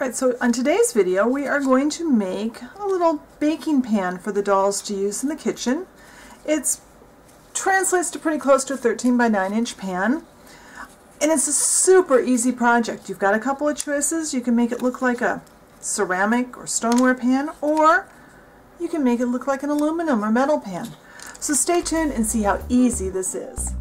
Alright, so on today's video we are going to make a little baking pan for the dolls to use in the kitchen. It translates to pretty close to a 13 by 9 inch pan and it's a super easy project. You've got a couple of choices. You can make it look like a ceramic or stoneware pan or you can make it look like an aluminum or metal pan. So stay tuned and see how easy this is.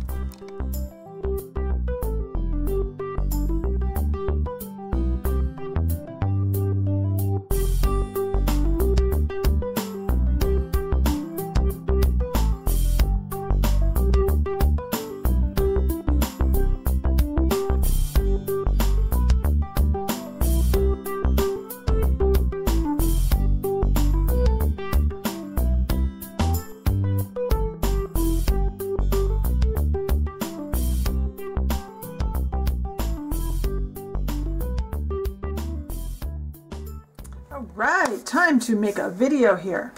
Time to make a video here.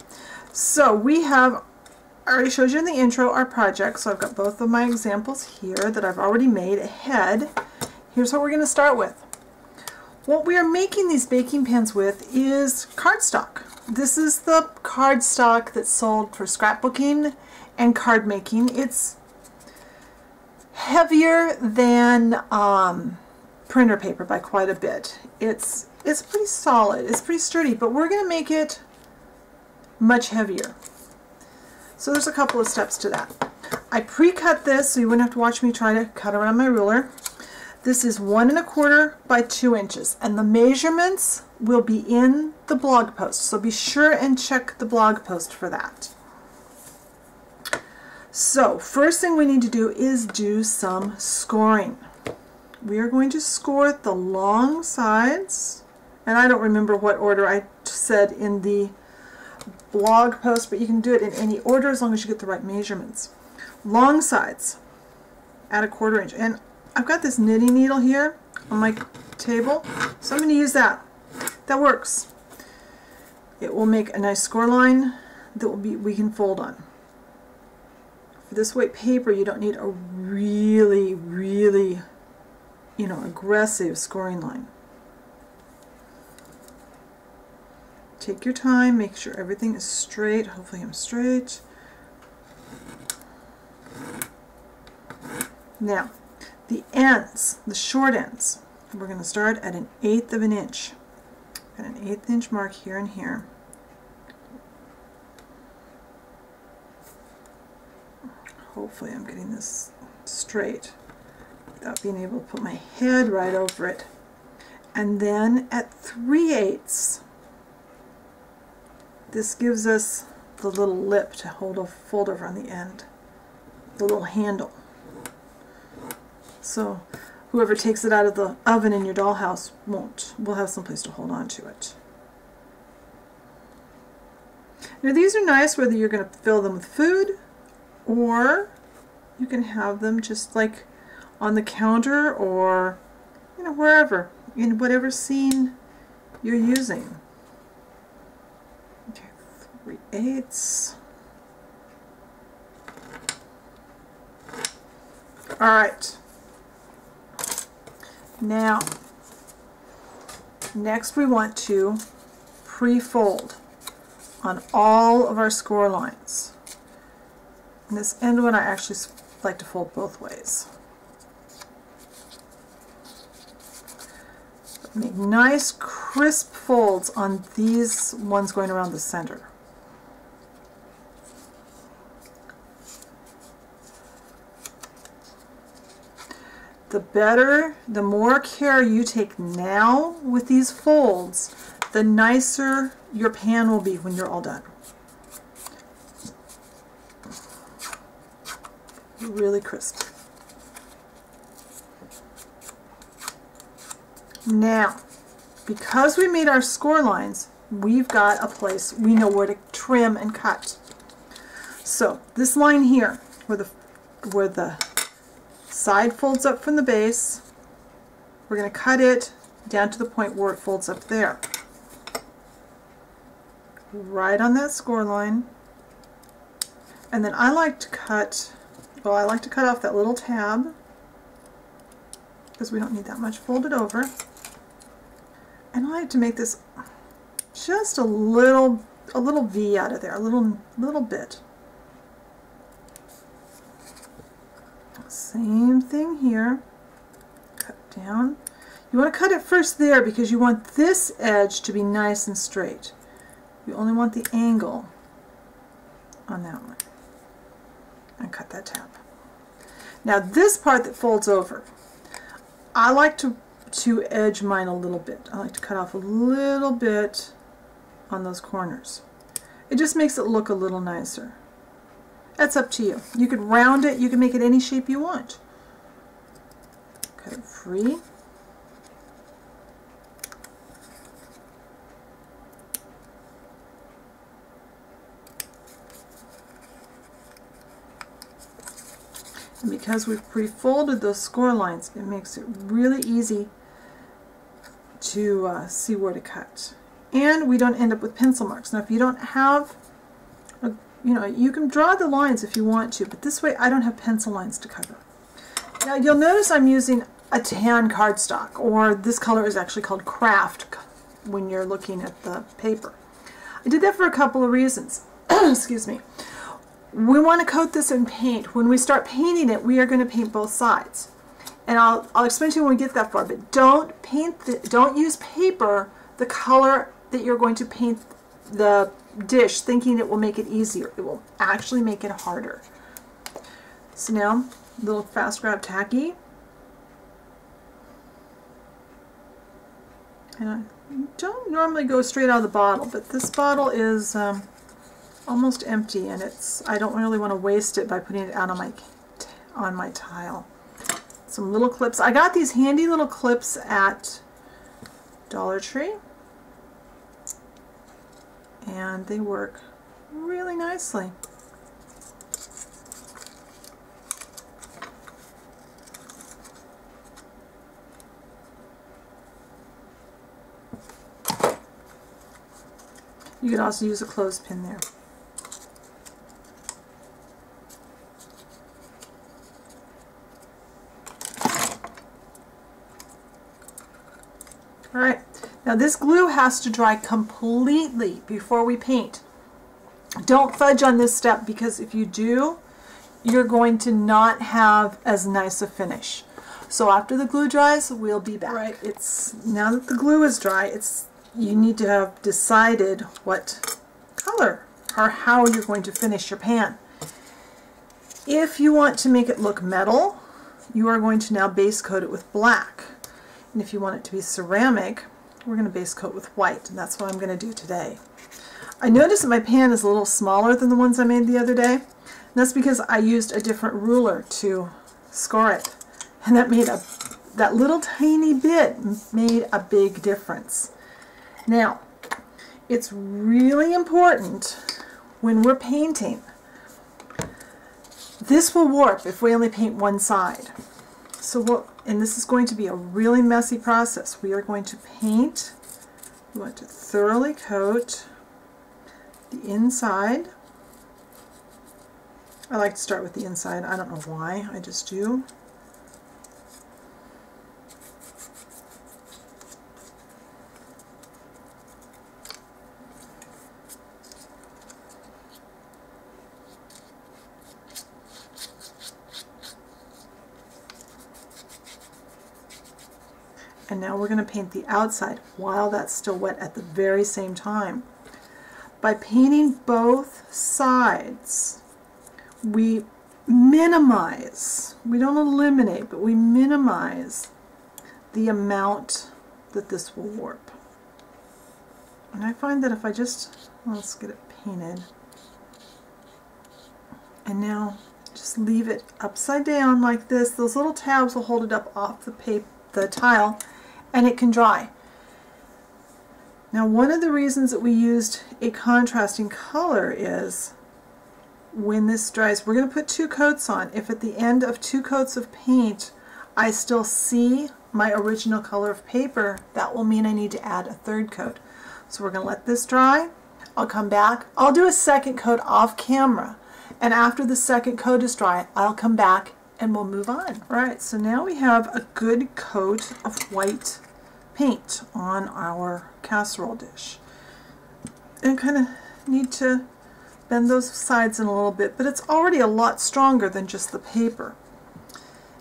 So we have, I already showed you in the intro our project, so I've got both of my examples here that I've already made ahead. Here's what we're going to start with. What we are making these baking pans with is cardstock. This is the cardstock that's sold for scrapbooking and card making. It's heavier than um, printer paper by quite a bit. It's it's pretty solid, it's pretty sturdy, but we're going to make it much heavier. So there's a couple of steps to that. I pre-cut this so you wouldn't have to watch me try to cut around my ruler. This is one and a quarter by two inches and the measurements will be in the blog post so be sure and check the blog post for that. So first thing we need to do is do some scoring. We are going to score the long sides and I don't remember what order I said in the blog post, but you can do it in any order as long as you get the right measurements. Long sides at a quarter inch. And I've got this knitting needle here on my table, so I'm going to use that. That works. It will make a nice score line that will be we can fold on. For this white paper, you don't need a really, really, you know, aggressive scoring line. Take your time, make sure everything is straight. Hopefully I'm straight. Now, the ends, the short ends, we're going to start at an eighth of an inch. Got an eighth inch mark here and here. Hopefully I'm getting this straight without being able to put my head right over it. And then at 3 eighths, this gives us the little lip to hold a fold over on the end, the little handle. So whoever takes it out of the oven in your dollhouse won't, will have some place to hold on to it. Now these are nice whether you're going to fill them with food or you can have them just like on the counter or you know wherever in whatever scene you're using. 3 eighths. All right. Now, next we want to pre-fold on all of our score lines. And this end one I actually like to fold both ways. Make nice crisp folds on these ones going around the center. The better, the more care you take now with these folds, the nicer your pan will be when you're all done. Really crisp. Now, because we made our score lines, we've got a place we know where to trim and cut. So this line here, where the where the side folds up from the base. We're going to cut it down to the point where it folds up there. Right on that score line. And then I like to cut, well I like to cut off that little tab because we don't need that much folded over. And I like to make this just a little a little V out of there, a little little bit. Same thing here. Cut down. You want to cut it first there because you want this edge to be nice and straight. You only want the angle on that one. And cut that tab. Now this part that folds over, I like to, to edge mine a little bit. I like to cut off a little bit on those corners. It just makes it look a little nicer. That's up to you. You could round it, you can make it any shape you want. Cut it free. And because we've pre-folded those score lines, it makes it really easy to uh, see where to cut. And we don't end up with pencil marks. Now if you don't have, you know, you can draw the lines if you want to, but this way I don't have pencil lines to cover. Now you'll notice I'm using a tan cardstock, or this color is actually called kraft when you're looking at the paper. I did that for a couple of reasons. Excuse me we want to coat this in paint. When we start painting it, we are going to paint both sides. And I'll, I'll explain to you when we get that far, but don't paint, the, don't use paper the color that you're going to paint the dish thinking it will make it easier. It will actually make it harder. So now, little fast grab tacky. And I don't normally go straight out of the bottle, but this bottle is um, almost empty and it's I don't really want to waste it by putting it out on my on my tile. Some little clips. I got these handy little clips at Dollar Tree and they work really nicely. You could also use a clothespin there. Alright, now this glue has to dry completely before we paint. Don't fudge on this step because if you do, you're going to not have as nice a finish. So after the glue dries, we'll be back. Right, it's now that the glue is dry, it's you need to have decided what color or how you're going to finish your pan. If you want to make it look metal, you are going to now base coat it with black. And if you want it to be ceramic, we're going to base coat with white, and that's what I'm going to do today. I noticed that my pan is a little smaller than the ones I made the other day. That's because I used a different ruler to score it. And that made a that little tiny bit made a big difference. Now, it's really important when we're painting. This will warp if we only paint one side. So what, and this is going to be a really messy process. We are going to paint, we want to thoroughly coat the inside. I like to start with the inside. I don't know why, I just do. And now we're going to paint the outside while that's still wet at the very same time. By painting both sides, we minimize, we don't eliminate, but we minimize the amount that this will warp. And I find that if I just, let's get it painted, and now just leave it upside down like this, those little tabs will hold it up off the paper, the tile, and it can dry. Now one of the reasons that we used a contrasting color is when this dries, we're going to put two coats on. If at the end of two coats of paint I still see my original color of paper, that will mean I need to add a third coat. So we're going to let this dry. I'll come back. I'll do a second coat off camera. And after the second coat is dry, I'll come back and we'll move on. All right, so now we have a good coat of white paint on our casserole dish. And kind of need to bend those sides in a little bit, but it's already a lot stronger than just the paper.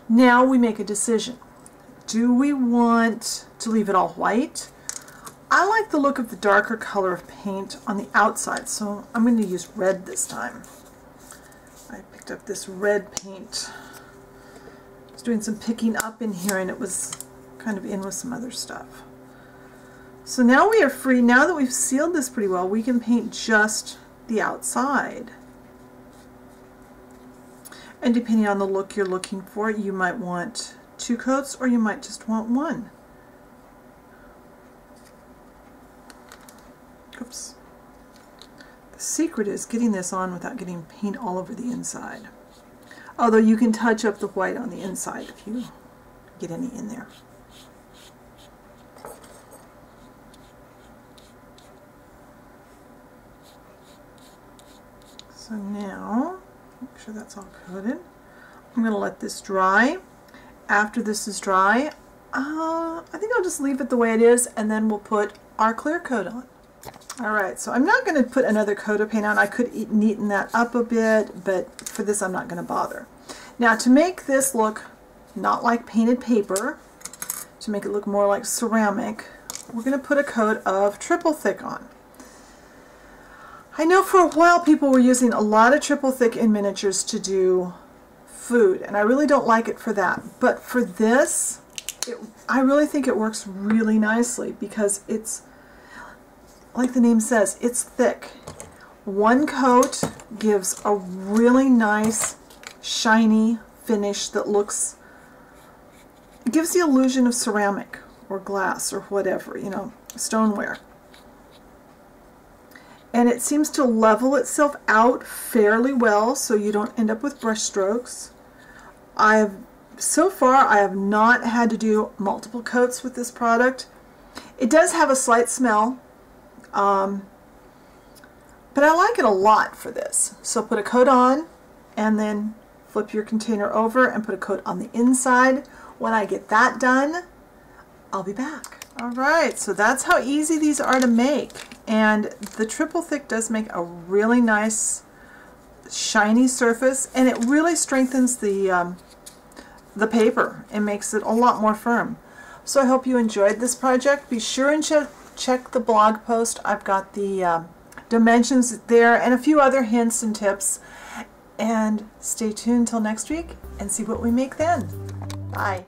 Now we make a decision. Do we want to leave it all white? I like the look of the darker color of paint on the outside, so I'm going to use red this time. I picked up this red paint. Was doing some picking up in here and it was kind of in with some other stuff. So now we are free, now that we've sealed this pretty well, we can paint just the outside. And depending on the look you're looking for, you might want two coats or you might just want one. Oops. The secret is getting this on without getting paint all over the inside. Although you can touch up the white on the inside if you get any in there. So now, make sure that's all coated. I'm going to let this dry. After this is dry, uh, I think I'll just leave it the way it is and then we'll put our clear coat on. Alright, so I'm not going to put another coat of paint on. I could neaten that up a bit, but for this I'm not going to bother. Now to make this look not like painted paper, to make it look more like ceramic, we're going to put a coat of triple thick on. I know for a while people were using a lot of triple thick in miniatures to do food, and I really don't like it for that. But for this, it, I really think it works really nicely because it's, like the name says, it's thick. One coat gives a really nice, shiny finish that looks, it gives the illusion of ceramic or glass or whatever, you know, stoneware and it seems to level itself out fairly well so you don't end up with brush strokes. I've so far I have not had to do multiple coats with this product. It does have a slight smell um, but I like it a lot for this. So put a coat on and then flip your container over and put a coat on the inside. When I get that done, I'll be back. Alright, so that's how easy these are to make. And the triple thick does make a really nice shiny surface and it really strengthens the, um, the paper and makes it a lot more firm. So I hope you enjoyed this project. Be sure and ch check the blog post. I've got the um, dimensions there and a few other hints and tips. And stay tuned till next week and see what we make then. Bye.